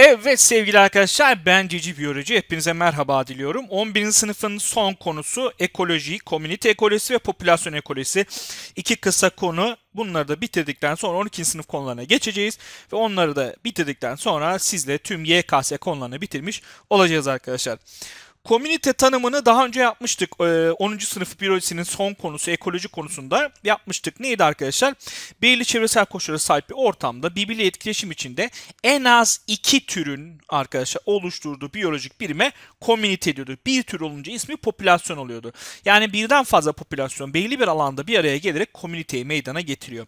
Evet sevgili arkadaşlar ben Cici Biyoloji. Hepinize merhaba diliyorum. 11. sınıfın son konusu ekoloji, komünite ekolojisi ve popülasyon ekolojisi. İki kısa konu. Bunları da bitirdikten sonra 12. sınıf konularına geçeceğiz. Ve onları da bitirdikten sonra sizle tüm YKS konularını bitirmiş olacağız arkadaşlar. Komünite tanımını daha önce yapmıştık. Ee, 10. sınıf biyolojisinin son konusu ekoloji konusunda yapmıştık. Neydi arkadaşlar? Belirli çevresel koşullara sahip bir ortamda birbiriyle etkileşim içinde en az iki türün arkadaşlar oluşturduğu biyolojik birime komünite diyordu. Bir tür olunca ismi popülasyon oluyordu. Yani birden fazla popülasyon belli bir alanda bir araya gelerek komüniteyi meydana getiriyor.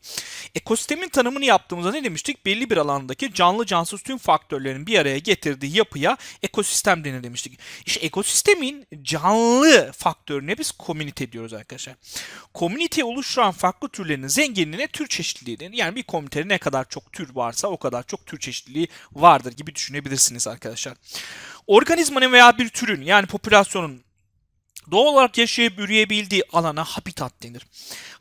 Ekosistemin tanımını yaptığımızda ne demiştik? Belli bir alandaki canlı cansız tüm faktörlerin bir araya getirdiği yapıya ekosistem denir demiştik. İşte ekosistem ekosistemin canlı faktörüne biz komünite diyoruz arkadaşlar. Komüniteyi oluşturan farklı türlerin zenginliğine tür çeşitliliği denir. Yani bir komünitede ne kadar çok tür varsa o kadar çok tür çeşitliliği vardır gibi düşünebilirsiniz arkadaşlar. Organizmanın veya bir türün yani popülasyonun doğal olarak yaşayıp üreyebildiği alana habitat denir.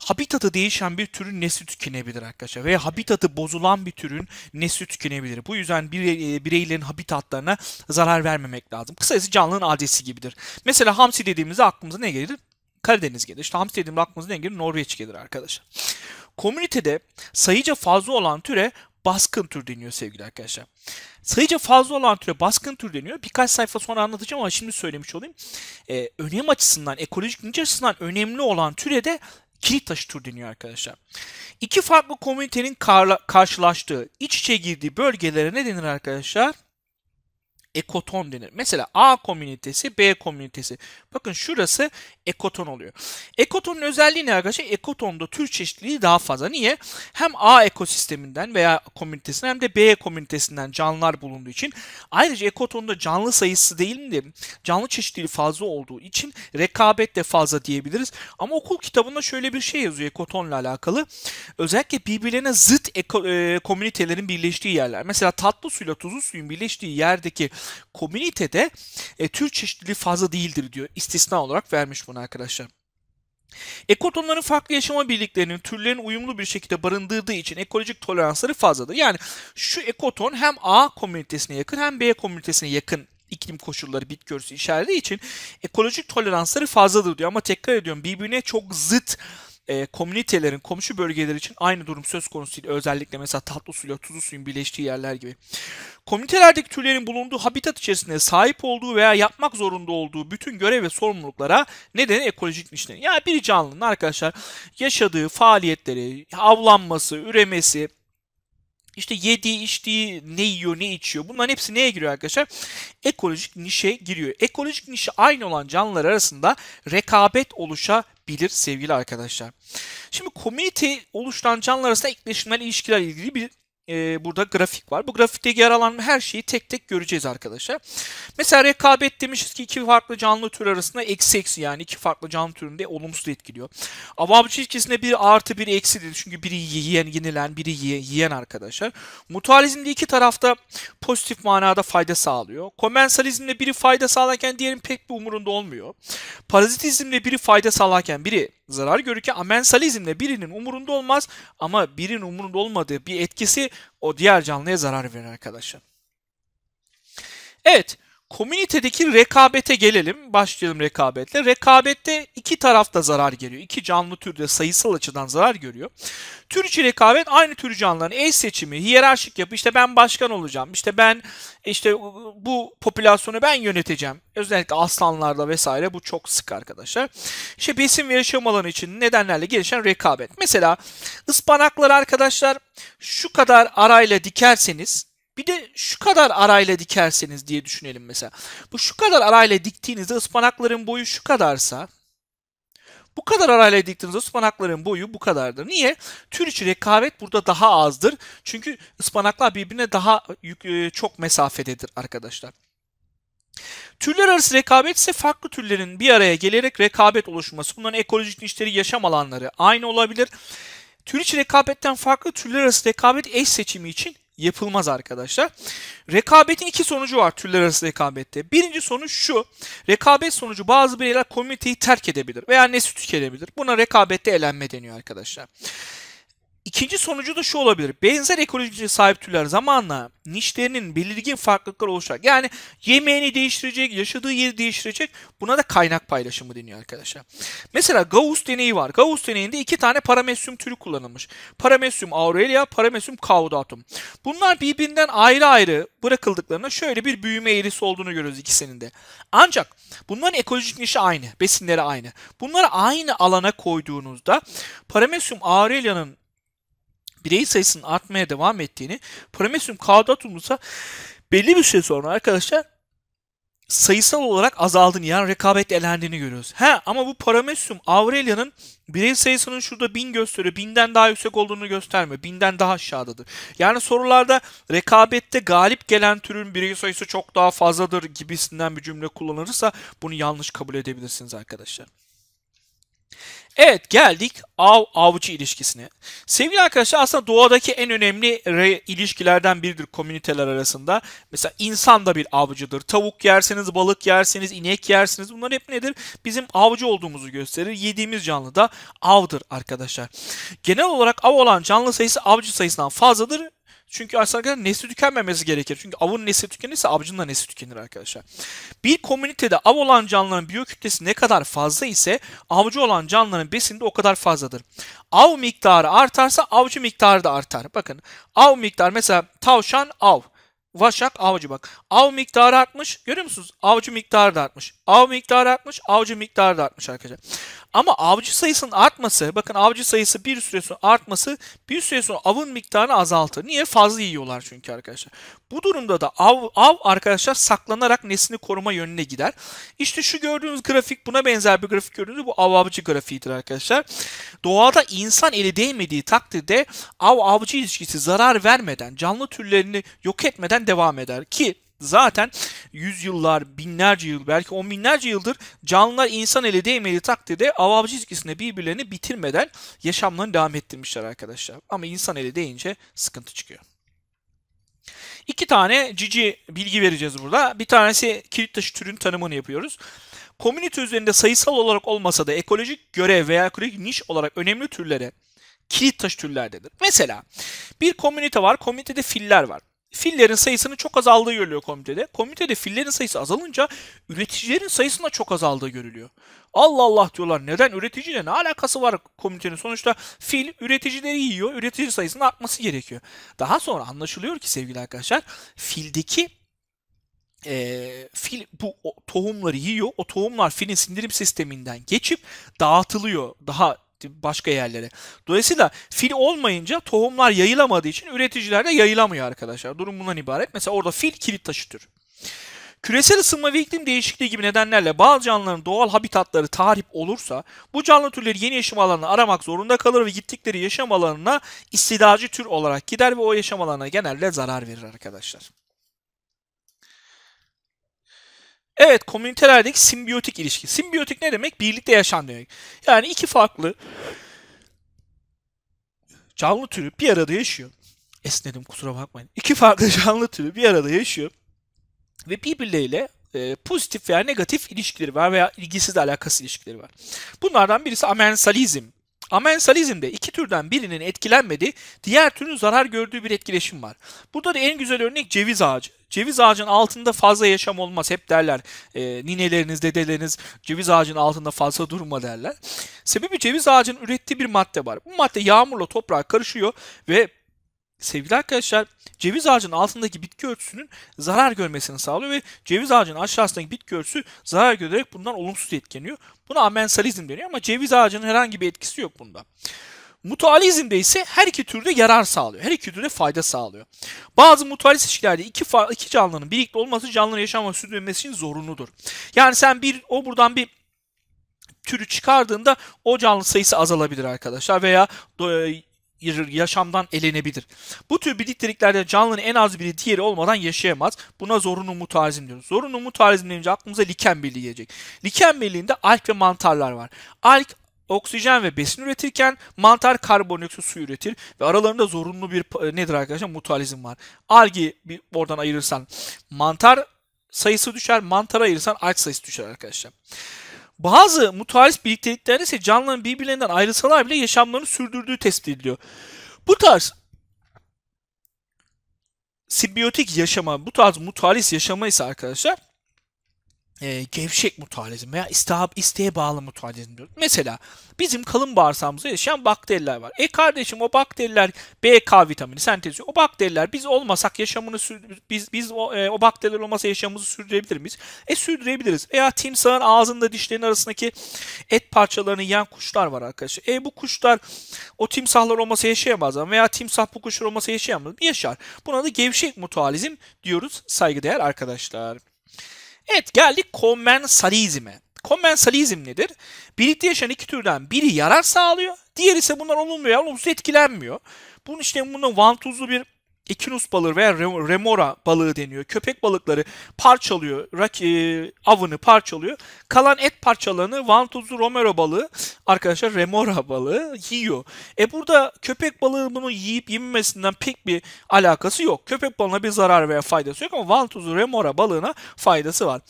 Habitatı değişen bir türün nesli tükenebilir arkadaşlar. Ve habitatı bozulan bir türün nesli tükenebilir. Bu yüzden birey, bireylerin habitatlarına zarar vermemek lazım. Kısacası canlının adresi gibidir. Mesela hamsi dediğimizde aklımıza ne gelir? Karadeniz gelir. İşte hamsi dediğimde aklımıza ne gelir? Norveç gelir arkadaşlar. Komünitede sayıca fazla olan türe baskın tür deniyor sevgili arkadaşlar. Sayıca fazla olan türe baskın tür deniyor. Birkaç sayfa sonra anlatacağım ama şimdi söylemiş olayım. Ee, önem açısından, ekolojik nice açısından önemli olan türe de kilit taşı tür deniyor arkadaşlar. İki farklı komünitenin karşılaştığı, iç içe girdiği bölgelere ne denir arkadaşlar? Ekoton denir. Mesela A komünitesi, B komünitesi. Bakın şurası ekoton oluyor. Ekotonun özelliği ne arkadaşlar? Ekotonda tür çeşitliliği daha fazla. Niye? Hem A ekosisteminden veya komünitesinden hem de B komünitesinden canlılar bulunduğu için. Ayrıca ekotonda canlı sayısı değil mi? Canlı çeşitliliği fazla olduğu için rekabet de fazla diyebiliriz. Ama okul kitabında şöyle bir şey yazıyor ekotonla alakalı. Özellikle birbirlerine zıt eko, e, komünitelerin birleştiği yerler. Mesela tatlı suyla tuzlu suyun birleştiği yerdeki komünitede e, tür çeşitliliği fazla değildir diyor. İstisna olarak vermiş bunu arkadaşlar. Ekotonların farklı yaşama birliklerinin türlerin uyumlu bir şekilde barındırdığı için ekolojik toleransları fazladır. Yani şu ekoton hem A komünitesine yakın hem B komünitesine yakın iklim koşulları bitki örtüsü için ekolojik toleransları fazladır diyor. Ama tekrar ediyorum birbirine çok zıt e, komünitelerin komşu bölgeler için aynı durum söz konusu değil. Özellikle mesela tatlı suyla tuzlu suyun birleştiği yerler gibi. Komünitelerdeki türlerin bulunduğu habitat içerisinde sahip olduğu veya yapmak zorunda olduğu bütün görev ve sorumluluklara nedeni ekolojik niş Yani bir canlının arkadaşlar yaşadığı faaliyetleri, avlanması, üremesi, işte yediği, içtiği, ne yiyor, ne içiyor. Bunların hepsi neye giriyor arkadaşlar? Ekolojik nişe giriyor. Ekolojik nişi aynı olan canlılar arasında rekabet oluşabilir sevgili arkadaşlar. Şimdi komünite oluşturan canlılar arasında etkileşimler, ilişkiler ilgili bir e, burada grafik var. Bu grafikte yer alan her şeyi tek tek göreceğiz arkadaşlar. Mesela rekabet demişiz ki iki farklı canlı tür arasında eksi eksi yani iki farklı canlı türünde olumsuz etkiliyor. Avab çizgisinde bir artı bir eksi dedi. Çünkü biri yiyen, yenilen, biri yiyen arkadaşlar. Mutualizmde iki tarafta pozitif manada fayda sağlıyor. Komensalizmde biri fayda sağlarken diğerinin pek bir umurunda olmuyor. Parazitizmde biri fayda sağlarken biri zarar görürken amensalizmle birinin umurunda olmaz ama birinin umurunda olmadığı bir etkisi o diğer canlıya zarar verir arkadaşlar. Evet, komünitedeki rekabete gelelim. Başlayalım rekabetle. Rekabette iki taraf da zarar görüyor. İki canlı türde sayısal açıdan zarar görüyor. Tür içi rekabet aynı tür canlıların eş seçimi, hiyerarşik yapı. İşte ben başkan olacağım. İşte ben işte bu popülasyonu ben yöneteceğim. Özellikle aslanlarda vesaire bu çok sık arkadaşlar. İşte besin ve yaşam alanı için nedenlerle gelişen rekabet. Mesela ıspanaklar arkadaşlar şu kadar arayla dikerseniz bir de şu kadar arayla dikerseniz diye düşünelim mesela. Bu şu kadar arayla diktiğinizde ıspanakların boyu şu kadarsa bu kadar arayla diktiğiniz ıspanakların boyu bu kadardır. Niye? Tür içi rekabet burada daha azdır. Çünkü ıspanaklar birbirine daha e, çok mesafededir arkadaşlar. Türler arası rekabet ise farklı türlerin bir araya gelerek rekabet oluşması. Bunların ekolojik nişleri, yaşam alanları aynı olabilir. Tür içi rekabetten farklı türler arası rekabet eş seçimi için yapılmaz arkadaşlar. Rekabetin iki sonucu var türler arası rekabette. Birinci sonuç şu. Rekabet sonucu bazı bireyler komüniteyi terk edebilir veya nesli tüketebilir. Buna rekabette elenme deniyor arkadaşlar. İkinci sonucu da şu olabilir. Benzer ekolojiye sahip türler zamanla nişlerinin belirgin farklılıklar oluşacak. Yani yemeğini değiştirecek, yaşadığı yeri değiştirecek. Buna da kaynak paylaşımı deniyor arkadaşlar. Mesela Gauss deneyi var. Gauss deneyinde iki tane paramesyum türü kullanılmış. Paramesyum aurelia, paramesyum caudatum. Bunlar birbirinden ayrı ayrı bırakıldıklarında şöyle bir büyüme eğrisi olduğunu görüyoruz ikisinin de. Ancak bunların ekolojik nişi aynı, besinleri aynı. Bunları aynı alana koyduğunuzda paramesyum aurelia'nın birey sayısının artmaya devam ettiğini, paramesyum caudatum ise belli bir süre sonra arkadaşlar sayısal olarak azaldığını yani rekabet elendiğini görüyoruz. He ama bu paramesyum Aurelia'nın birey sayısının şurada bin gösteriyor. Binden daha yüksek olduğunu göstermiyor. Binden daha aşağıdadır. Yani sorularda rekabette galip gelen türün birey sayısı çok daha fazladır gibisinden bir cümle kullanılırsa bunu yanlış kabul edebilirsiniz arkadaşlar. Evet geldik av-avcı ilişkisine. Sevgili arkadaşlar aslında doğadaki en önemli ilişkilerden biridir komüniteler arasında. Mesela insan da bir avcıdır. Tavuk yerseniz, balık yerseniz, inek yersiniz. Bunlar hep nedir? Bizim avcı olduğumuzu gösterir. Yediğimiz canlı da avdır arkadaşlar. Genel olarak av olan canlı sayısı avcı sayısından fazladır. Çünkü aslında nesli tükenmemesi gerekir. Çünkü avın nesli tükenirse avcının da nesli tükenir arkadaşlar. Bir komünitede av olan canlıların biyokütlesi ne kadar fazla ise avcı olan canlıların besini de o kadar fazladır. Av miktarı artarsa avcı miktarı da artar. Bakın av miktarı mesela tavşan av. Vaşak avcı bak. Av miktarı artmış. Görüyor musunuz? Avcı miktarı da artmış. Av miktarı artmış. Avcı miktarı da artmış arkadaşlar. Ama avcı sayısının artması, bakın avcı sayısı bir süre sonra artması bir süre sonra avın miktarını azaltır. Niye? Fazla yiyorlar çünkü arkadaşlar. Bu durumda da av, av arkadaşlar saklanarak neslini koruma yönüne gider. İşte şu gördüğünüz grafik buna benzer bir grafik gördüğünüz bu av avcı grafiğidir arkadaşlar. Doğada insan eli değmediği takdirde av avcı ilişkisi zarar vermeden, canlı türlerini yok etmeden devam eder ki zaten yüzyıllar, binlerce yıl, belki on binlerce yıldır canlılar insan eli değmediği takdirde av avcı ilişkisinde birbirlerini bitirmeden yaşamlarını devam ettirmişler arkadaşlar. Ama insan eli değince sıkıntı çıkıyor. İki tane cici bilgi vereceğiz burada. Bir tanesi kilit taşı türün tanımını yapıyoruz. Komünite üzerinde sayısal olarak olmasa da ekolojik görev veya ekolojik niş olarak önemli türlere kilit taşı türlerdedir. Mesela bir komünite var, komünitede filler var fillerin sayısının çok azaldığı görülüyor komitede. Komitede fillerin sayısı azalınca üreticilerin sayısının da çok azaldığı görülüyor. Allah Allah diyorlar neden üreticiyle ne alakası var komitenin? Sonuçta fil üreticileri yiyor. Üretici sayısının artması gerekiyor. Daha sonra anlaşılıyor ki sevgili arkadaşlar fildeki e, fil bu o, tohumları yiyor. O tohumlar filin sindirim sisteminden geçip dağıtılıyor. Daha başka yerlere. Dolayısıyla fil olmayınca tohumlar yayılamadığı için üreticiler de yayılamıyor arkadaşlar. Durum bundan ibaret. Mesela orada fil kilit taşıtır. Küresel ısınma ve iklim değişikliği gibi nedenlerle bazı canlıların doğal habitatları tahrip olursa bu canlı türleri yeni yaşam alanını aramak zorunda kalır ve gittikleri yaşam alanına istilacı tür olarak gider ve o yaşam alanına genelde zarar verir arkadaşlar. Evet, komünitelerdeki simbiyotik ilişki. Simbiyotik ne demek? Birlikte yaşam demek. Yani iki farklı canlı türü bir arada yaşıyor. Esnedim kusura bakmayın. İki farklı canlı türü bir arada yaşıyor. Ve birbirleriyle e, pozitif veya negatif ilişkileri var veya ilgisiz alakası ilişkileri var. Bunlardan birisi amensalizm. Amensalizmde iki türden birinin etkilenmediği, diğer türün zarar gördüğü bir etkileşim var. Burada da en güzel örnek ceviz ağacı. Ceviz ağacının altında fazla yaşam olmaz. Hep derler e, nineleriniz, dedeleriniz ceviz ağacının altında fazla durma derler. Sebebi ceviz ağacının ürettiği bir madde var. Bu madde yağmurla toprağa karışıyor ve sevgili arkadaşlar ceviz ağacının altındaki bitki örtüsünün zarar görmesini sağlıyor ve ceviz ağacının aşağısındaki bitki örtüsü zarar görerek bundan olumsuz etkileniyor. Buna amensalizm deniyor ama ceviz ağacının herhangi bir etkisi yok bunda. Mutualizmde ise her iki türde yarar sağlıyor. Her iki türde fayda sağlıyor. Bazı mutualist ilişkilerde iki, iki canlının birlikte olması canlının yaşam ve sürdürmesi için zorunludur. Yani sen bir o buradan bir türü çıkardığında o canlı sayısı azalabilir arkadaşlar veya yaşamdan elenebilir. Bu tür birlikteliklerde canlının en az biri diğeri olmadan yaşayamaz. Buna zorunlu mutualizm diyoruz. Zorunlu mutualizm deyince aklımıza liken birliği gelecek. Liken birliğinde alg ve mantarlar var. Alg oksijen ve besin üretirken mantar karbondioksit su üretir ve aralarında zorunlu bir e, nedir arkadaşlar mutualizm var. Algi bir oradan ayırırsan mantar sayısı düşer, mantara ayırırsan alg sayısı düşer arkadaşlar. Bazı mutualist birlikteliklerde ise canlıların birbirlerinden ayrılsalar bile yaşamlarını sürdürdüğü tespit ediliyor. Bu tarz simbiyotik yaşama, bu tarz mutualist yaşama ise arkadaşlar e, gevşek mutualizm veya istihap, isteğe bağlı mutualizm diyoruz. Mesela bizim kalın bağırsağımızda yaşayan bakteriler var. E kardeşim o bakteriler BK vitamini sentezi o bakteriler biz olmasak yaşamını biz biz o, e, o bakteriler olmasa yaşamımızı sürdürebilir miyiz? E sürdürebiliriz. Veya timsahın ağzında dişlerin arasındaki et parçalarını yiyen kuşlar var arkadaşlar. E bu kuşlar o timsahlar olmasa yaşayamazlar veya timsah bu kuşlar olmasa yaşayamaz. Yaşar. Buna da gevşek mutualizm diyoruz saygıdeğer arkadaşlar. Evet geldik kommensalizme. Kommensalizm nedir? Birlikte yaşayan iki türden biri yarar sağlıyor, diğeri ise bunlar olumlu veya olumsuz etkilenmiyor. Bunun işte bunun vantuzlu bir Ekinus balığı veya remora balığı deniyor. Köpek balıkları parçalıyor, rak, e, avını parçalıyor. Kalan et parçalarını vantuzlu romero balığı arkadaşlar remora balığı yiyor. E burada köpek balığı bunu yiyip yememesinden pek bir alakası yok. Köpek balığına bir zarar veya faydası yok ama vantuzlu remora balığına faydası var.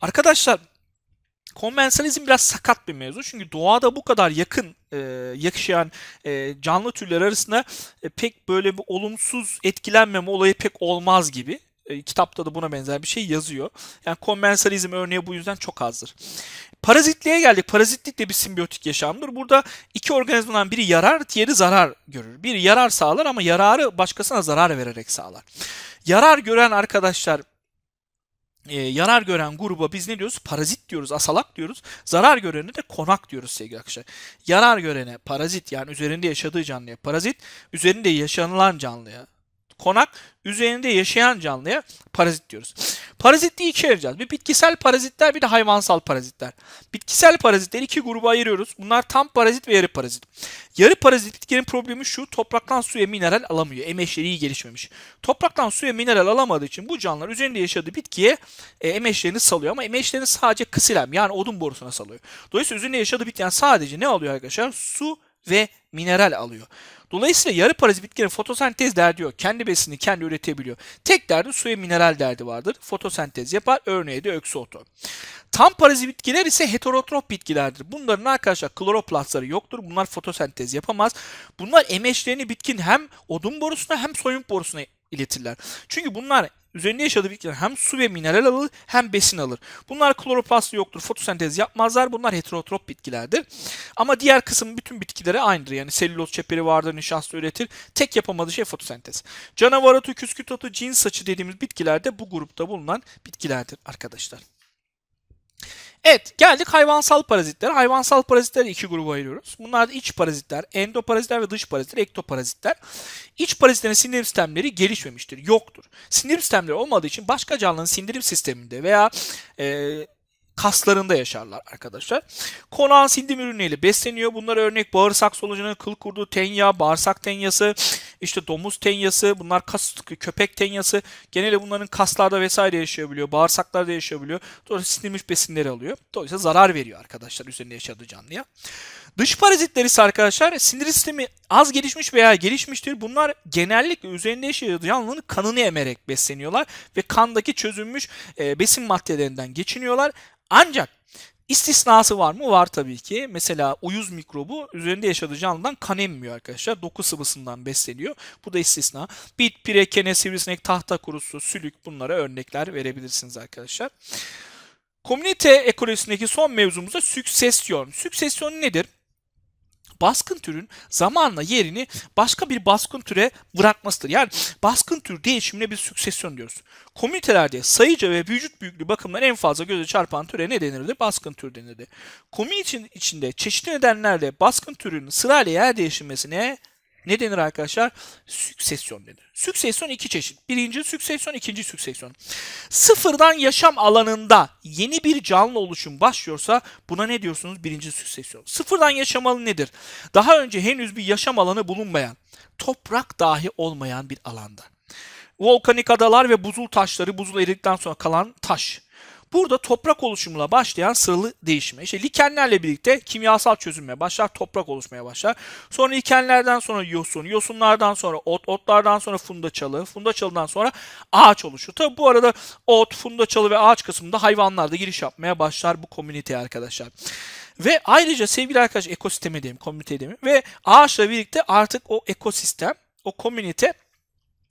Arkadaşlar konvensiyonizm biraz sakat bir mevzu. Çünkü doğada bu kadar yakın e, yakışan e, canlı türler arasında e, pek böyle bir olumsuz etkilenmeme olayı pek olmaz gibi. E, kitapta da buna benzer bir şey yazıyor. Yani konvensiyonizm örneği bu yüzden çok azdır. Parazitliğe geldik. Parazitlik de bir simbiyotik yaşamdır. Burada iki organizmadan biri yarar, diğeri zarar görür. Biri yarar sağlar ama yararı başkasına zarar vererek sağlar. Yarar gören arkadaşlar e, yarar gören gruba biz ne diyoruz? Parazit diyoruz, asalak diyoruz. Zarar görene de konak diyoruz sevgili arkadaşlar. Yarar görene parazit yani üzerinde yaşadığı canlıya parazit, üzerinde yaşanılan canlıya konak üzerinde yaşayan canlıya parazit diyoruz. Parazitliği ikiye ayıracağız. Bir bitkisel parazitler bir de hayvansal parazitler. Bitkisel parazitleri iki gruba ayırıyoruz. Bunlar tam parazit ve yarı parazit. Yarı parazit bitkinin problemi şu topraktan su ve mineral alamıyor. Emeçleri iyi gelişmemiş. Topraktan su ve mineral alamadığı için bu canlılar üzerinde yaşadığı bitkiye e, emeçlerini salıyor ama emeçlerini sadece kısilem yani odun borusuna salıyor. Dolayısıyla üzerinde yaşadığı bitki yani sadece ne alıyor arkadaşlar? Su ve mineral alıyor. Dolayısıyla yarı parazit bitkinin fotosentez derdi yok. Kendi besini kendi üretebiliyor. Tek derdi su ve mineral derdi vardır. Fotosentez yapar. Örneği de öksüotu. Tam parazit bitkiler ise heterotrop bitkilerdir. Bunların arkadaşlar kloroplastları yoktur. Bunlar fotosentez yapamaz. Bunlar emeçlerini bitkin hem odun borusuna hem soyun borusuna iletirler. Çünkü bunlar Üzerinde yaşadığı bitkiler hem su ve mineral alır hem besin alır. Bunlar kloroplastı yoktur. Fotosentez yapmazlar. Bunlar heterotrop bitkilerdir. Ama diğer kısım bütün bitkilere aynıdır. Yani selüloz çeperi vardır, nişasta üretir. Tek yapamadığı şey fotosentez. Canavar atı, küsküt atı, cins saçı dediğimiz bitkiler de bu grupta bulunan bitkilerdir arkadaşlar. Evet geldik hayvansal parazitlere. Hayvansal parazitleri iki gruba ayırıyoruz. Bunlar da iç parazitler, endoparazitler ve dış parazitler, ektoparazitler. İç parazitlerin sindirim sistemleri gelişmemiştir, yoktur. Sindirim sistemleri olmadığı için başka canlının sindirim sisteminde veya e, kaslarında yaşarlar arkadaşlar. Konağın sindirim ürünleriyle besleniyor. Bunlar örnek bağırsak solucanı, kıl kurdu, tenya, bağırsak tenyası, işte domuz tenyası, bunlar kas, köpek tenyası. Genelde bunların kaslarda vesaire yaşayabiliyor. Bağırsaklarda yaşayabiliyor. Dolayısıyla sindirilmiş besinleri alıyor. Dolayısıyla zarar veriyor arkadaşlar üzerinde yaşadığı canlıya. Dış parazitler ise arkadaşlar sindirim sistemi az gelişmiş veya gelişmiştir. Bunlar genellikle üzerinde yaşadığı canlının kanını emerek besleniyorlar ve kandaki çözülmüş e, besin maddelerinden geçiniyorlar. Ancak istisnası var mı? Var tabii ki. Mesela uyuz mikrobu üzerinde yaşadığı canlıdan kan emmiyor arkadaşlar. Doku sıvısından besleniyor. Bu da istisna. Bit, pire, kene, sivrisinek, tahta kurusu, sülük bunlara örnekler verebilirsiniz arkadaşlar. Komünite ekolojisindeki son mevzumuz da süksesyon. Süksesyon nedir? Baskın türün zamanla yerini başka bir baskın türe bırakmasıdır. Yani baskın tür değişimine bir süksesyon diyoruz. Komünitelerde sayıca ve vücut büyüklüğü bakımından en fazla göze çarpan türe ne denirdi? Baskın tür denirdi. Komünitenin içinde çeşitli nedenlerle baskın türün sırayla yer değiştirmesine ne denir arkadaşlar? Süksesyon denir. Süksesyon iki çeşit. Birinci süksesyon, ikinci süksesyon. Sıfırdan yaşam alanında yeni bir canlı oluşum başlıyorsa buna ne diyorsunuz? Birinci süksesyon. Sıfırdan yaşam alanı nedir? Daha önce henüz bir yaşam alanı bulunmayan, toprak dahi olmayan bir alanda. Volkanik adalar ve buzul taşları, buzul eridikten sonra kalan taş. Burada toprak oluşumuyla başlayan sıralı değişme. İşte likenlerle birlikte kimyasal çözünmeye başlar, toprak oluşmaya başlar. Sonra likenlerden sonra yosun, yosunlardan sonra ot, otlardan sonra funda çalı, funda çalıdan sonra ağaç oluşur. Tabi bu arada ot, funda çalı ve ağaç kısmında hayvanlar da giriş yapmaya başlar bu komüniteye arkadaşlar. Ve ayrıca sevgili arkadaşlar ekosistemi diyeyim, komünite diyeyim ve ağaçla birlikte artık o ekosistem, o komünite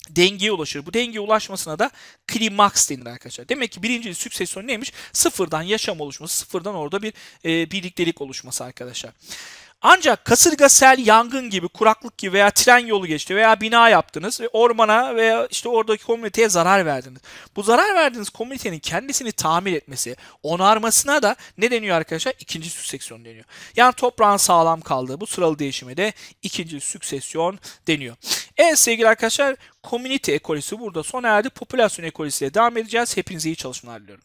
dengeye ulaşır. Bu dengeye ulaşmasına da klimaks denir arkadaşlar. Demek ki birinci süksesyon neymiş? Sıfırdan yaşam oluşması, sıfırdan orada bir e, birliktelik oluşması arkadaşlar. Ancak kasırga, sel, yangın gibi, kuraklık gibi veya tren yolu geçti veya bina yaptınız ve ormana veya işte oradaki komüniteye zarar verdiniz. Bu zarar verdiğiniz komünitenin kendisini tamir etmesi, onarmasına da ne deniyor arkadaşlar? İkinci süksesyon deniyor. Yani toprağın sağlam kaldığı bu sıralı değişime de ikinci süksesyon deniyor. Evet sevgili arkadaşlar, komünite ekolojisi burada sona erdi. Popülasyon ekolojisiyle devam edeceğiz. Hepinize iyi çalışmalar diliyorum.